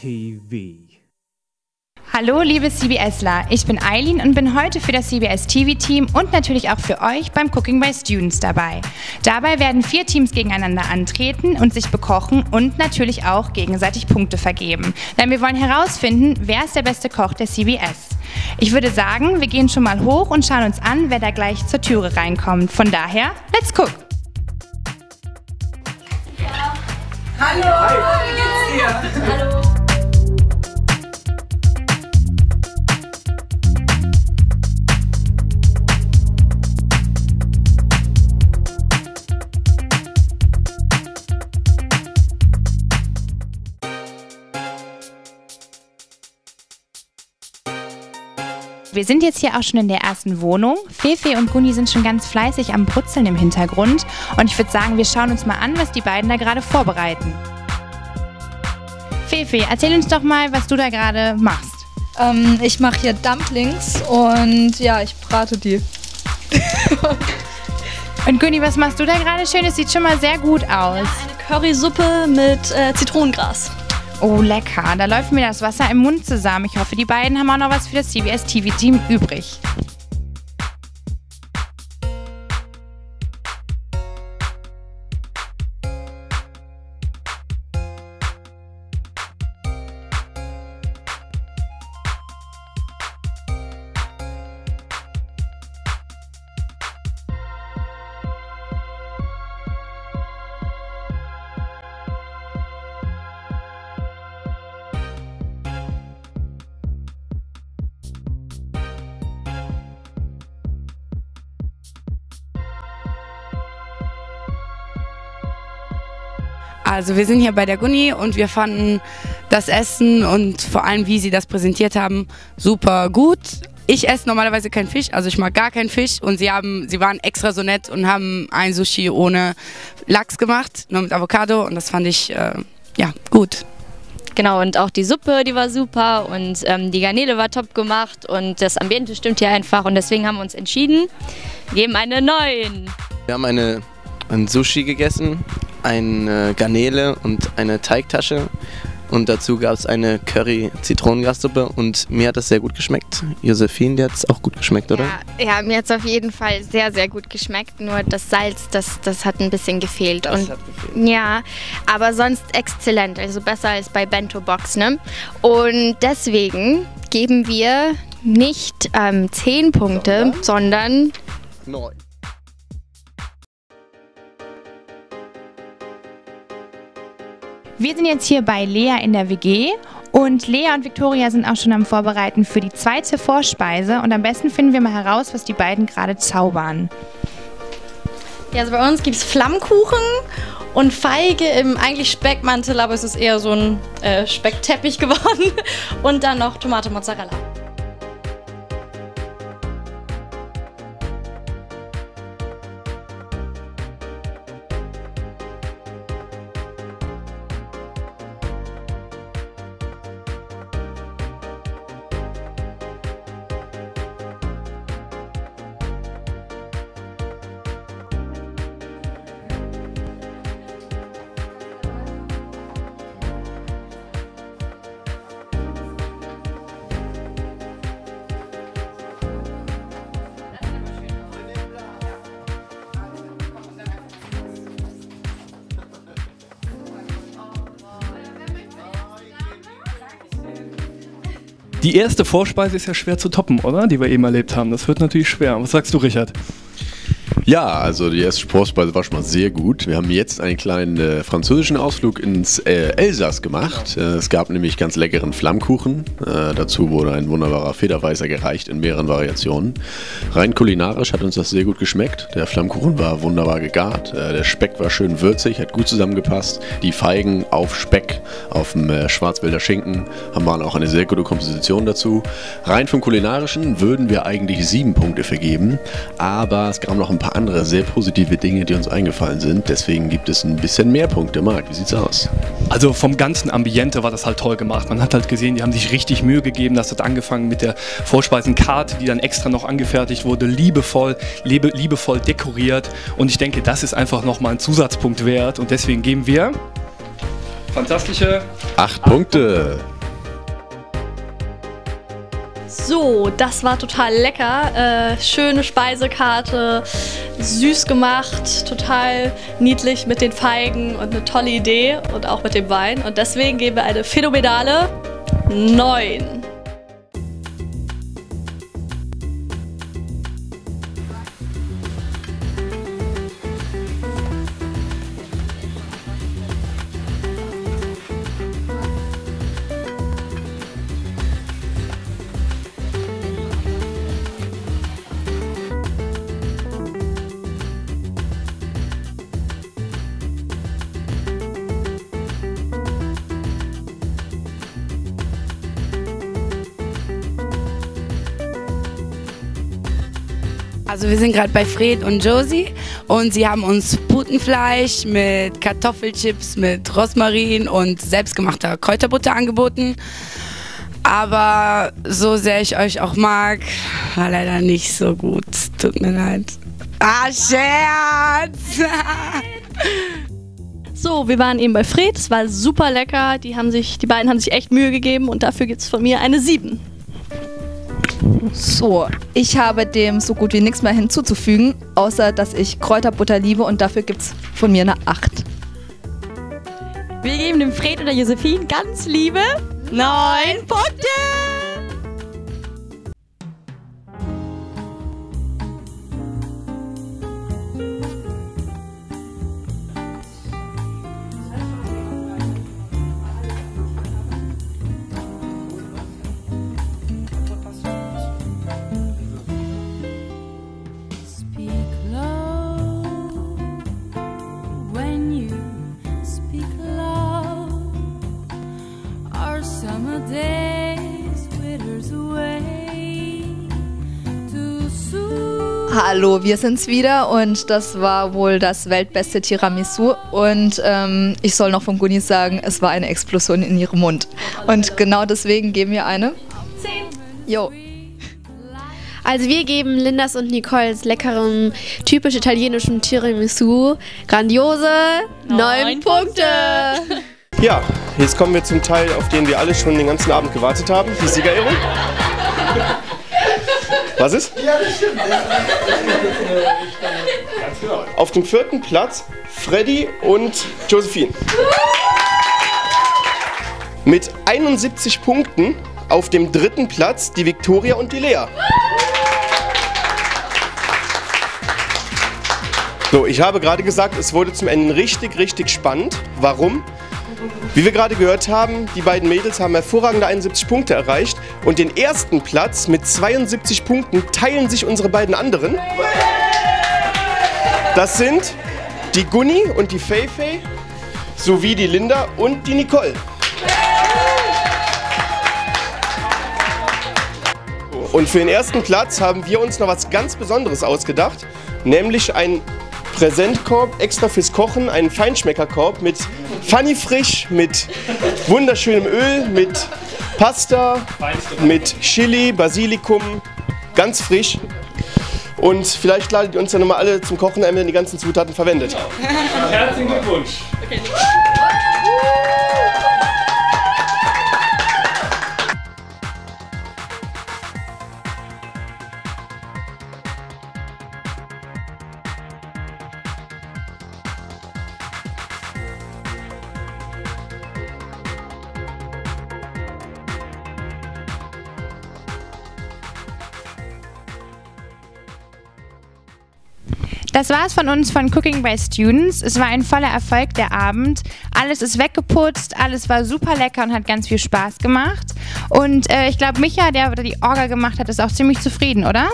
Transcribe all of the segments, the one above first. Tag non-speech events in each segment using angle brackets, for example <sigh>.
TV. Hallo liebe CBSler, ich bin Eileen und bin heute für das CBS TV-Team und natürlich auch für euch beim Cooking by Students dabei. Dabei werden vier Teams gegeneinander antreten und sich bekochen und natürlich auch gegenseitig Punkte vergeben. Denn wir wollen herausfinden, wer ist der beste Koch der CBS. Ich würde sagen, wir gehen schon mal hoch und schauen uns an, wer da gleich zur Türe reinkommt. Von daher, let's cook! Hallo, wie geht's dir? Hallo. Wir sind jetzt hier auch schon in der ersten Wohnung. Fefe und Guni sind schon ganz fleißig am Brutzeln im Hintergrund. Und ich würde sagen, wir schauen uns mal an, was die beiden da gerade vorbereiten. Fefe, erzähl uns doch mal, was du da gerade machst. Ähm, ich mache hier Dumplings und ja, ich brate die. und Guni, was machst du da gerade schön? Es sieht schon mal sehr gut aus. Ja, eine Currysuppe mit äh, Zitronengras. Oh, lecker. Da läuft mir das Wasser im Mund zusammen. Ich hoffe, die beiden haben auch noch was für das CBS TV-Team übrig. Also wir sind hier bei der Guni und wir fanden das Essen und vor allem, wie sie das präsentiert haben, super gut. Ich esse normalerweise keinen Fisch, also ich mag gar keinen Fisch und sie haben, sie waren extra so nett und haben ein Sushi ohne Lachs gemacht, nur mit Avocado und das fand ich äh, ja gut. Genau, und auch die Suppe, die war super und ähm, die Garnele war top gemacht und das Ambiente stimmt hier einfach und deswegen haben wir uns entschieden, wir geben eine 9. Wir haben eine, ein Sushi gegessen eine Garnele und eine Teigtasche. Und dazu gab es eine Curry-Zitronengrassuppe und mir hat das sehr gut geschmeckt. Josephine, dir hat es auch gut geschmeckt, oder? Ja, ja mir hat es auf jeden Fall sehr, sehr gut geschmeckt. Nur das Salz, das, das hat ein bisschen gefehlt. Das und, hat gefehlt. Ja, aber sonst exzellent. Also besser als bei Bento Box, ne? Und deswegen geben wir nicht ähm, 10 Punkte, sondern, sondern 9. Wir sind jetzt hier bei Lea in der WG und Lea und Victoria sind auch schon am Vorbereiten für die zweite Vorspeise und am besten finden wir mal heraus, was die beiden gerade zaubern. Ja, also bei uns gibt es Flammkuchen und Feige im eigentlich Speckmantel, aber es ist eher so ein äh, Speckteppich <laughs> geworden und dann noch Tomate Mozzarella. Die erste Vorspeise ist ja schwer zu toppen, oder? Die wir eben erlebt haben. Das wird natürlich schwer. Was sagst du, Richard? Ja, also die erste Vorspeise war schon mal sehr gut. Wir haben jetzt einen kleinen äh, französischen Ausflug ins äh, Elsass gemacht. Äh, es gab nämlich ganz leckeren Flammkuchen. Äh, dazu wurde ein wunderbarer Federweißer gereicht in mehreren Variationen. Rein kulinarisch hat uns das sehr gut geschmeckt. Der Flammkuchen war wunderbar gegart. Äh, der Speck war schön würzig, hat gut zusammengepasst. Die Feigen auf Speck, auf dem äh, Schwarzwälder Schinken haben waren auch eine sehr gute Komposition dazu. Rein vom kulinarischen würden wir eigentlich sieben Punkte vergeben, aber es gab noch ein paar andere sehr positive Dinge, die uns eingefallen sind. Deswegen gibt es ein bisschen mehr Punkte. Marc, wie sieht's aus? Also vom ganzen Ambiente war das halt toll gemacht. Man hat halt gesehen, die haben sich richtig Mühe gegeben. Das hat angefangen mit der Vorspeisenkarte, die dann extra noch angefertigt wurde, liebevoll, liebe, liebevoll dekoriert. Und ich denke, das ist einfach nochmal ein Zusatzpunkt wert. Und deswegen geben wir Fantastische. Acht Punkte. So, das war total lecker. Äh, schöne Speisekarte, süß gemacht, total niedlich mit den Feigen und eine tolle Idee und auch mit dem Wein. Und deswegen geben wir eine phänomenale 9. Also wir sind gerade bei Fred und Josie und sie haben uns Putenfleisch mit Kartoffelchips, mit Rosmarin und selbstgemachter Kräuterbutter angeboten. Aber so sehr ich euch auch mag, war leider nicht so gut. Tut mir leid. Ah, Scherz! <laughs> So, wir waren eben bei Fred, es war super lecker. Die, haben sich, die beiden haben sich echt Mühe gegeben und dafür gibt es von mir eine 7. So, ich habe dem so gut wie nichts mehr hinzuzufügen, außer dass ich Kräuterbutter liebe und dafür gibt es von mir eine 8. Wir geben dem Fred oder Josephine ganz liebe 9 Punkte. Hallo, wir sind's wieder und das war wohl das weltbeste Tiramisu und ähm, ich soll noch von Gunis sagen, es war eine Explosion in ihrem Mund. Und genau deswegen geben wir eine 10. Jo. Also wir geben Lindas und Nicoles leckerem, typisch italienischem Tiramisu grandiose 9 Punkte. Ja, jetzt kommen wir zum Teil, auf den wir alle schon den ganzen Abend gewartet haben. Die Siegerehrung. Was ist? Ja, das stimmt. Ganz genau. Auf dem vierten Platz Freddy und Josephine. Mit 71 Punkten auf dem dritten Platz die Viktoria und die Lea. So, ich habe gerade gesagt, es wurde zum Ende richtig, richtig spannend. Warum? Wie wir gerade gehört haben, die beiden Mädels haben hervorragende 71 Punkte erreicht und den ersten Platz mit 72 Punkten teilen sich unsere beiden anderen. Das sind die Gunni und die Feifei sowie die Linda und die Nicole. Und für den ersten Platz haben wir uns noch was ganz Besonderes ausgedacht, nämlich ein Präsentkorb extra fürs Kochen, einen Feinschmeckerkorb mit Funny Frisch, mit wunderschönem Öl, mit Pasta, mit Chili, Basilikum, ganz frisch. Und vielleicht ladet ihr uns dann nochmal alle zum Kochen ein, wenn ihr die ganzen Zutaten verwendet. Herzlichen Glückwunsch. Das war's von uns von Cooking by Students. Es war ein voller Erfolg der Abend. Alles ist weggeputzt, alles war super lecker und hat ganz viel Spaß gemacht. Und äh, ich glaube, Micha, der die Orga gemacht hat, ist auch ziemlich zufrieden, oder?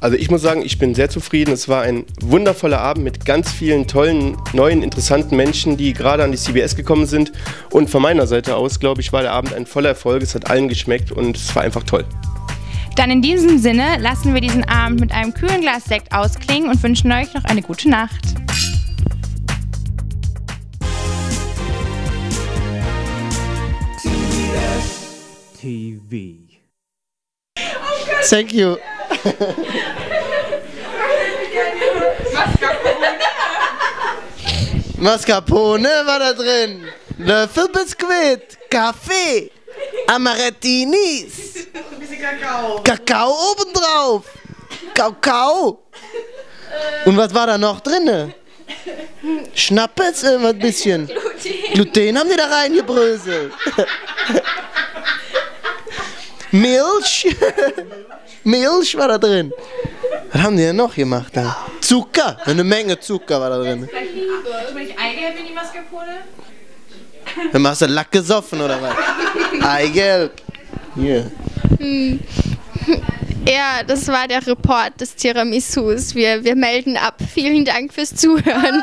Also ich muss sagen, ich bin sehr zufrieden. Es war ein wundervoller Abend mit ganz vielen tollen, neuen, interessanten Menschen, die gerade an die CBS gekommen sind. Und von meiner Seite aus, glaube ich, war der Abend ein voller Erfolg. Es hat allen geschmeckt und es war einfach toll. Dann in diesem Sinne lassen wir diesen Abend mit einem kühlen Glas Sekt ausklingen und wünschen euch noch eine gute Nacht. TV. Thank you. Mascarpone war da drin. Löffelbiskuit, Kaffee, Amarettinis, Kakao obendrauf, Kakao. Und was war da noch drinne? Schnappes, äh, ein bisschen. Gluten haben die da reingebröselt. <laughs> Milch. <laughs> Milch war da drin. Was haben die denn noch gemacht da? Zucker. Eine Menge Zucker war da drin. Eigelb in die Mascarpone? Dann hast du Lack gesoffen oder was? <laughs> Eigelb. Hier. Hm. <laughs> Ja, das war der Report des Tiramisus. Wir, wir melden ab. Vielen Dank fürs Zuhören. <laughs>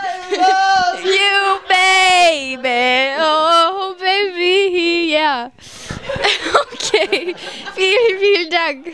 you baby, oh baby, ja. <laughs> Okay, vielen, vielen Dank.